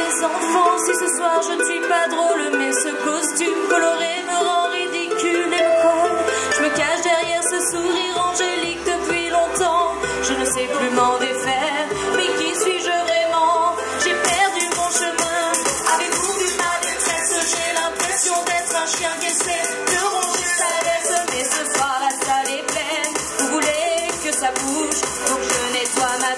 les enfants. Si ce soir je ne suis pas drôle Mais ce costume coloré me rend ridicule et me colle. Je me cache derrière ce sourire angélique depuis longtemps. Je ne sais plus m'en défaire, mais qui suis-je vraiment? J'ai perdu mon chemin, avez-vous vu ma détresse? J'ai l'impression d'être un chien guessé, de ronger sa laisse. Mais ce soir la salle est pleine, vous voulez que ça bouge? Faut que je nettoie ma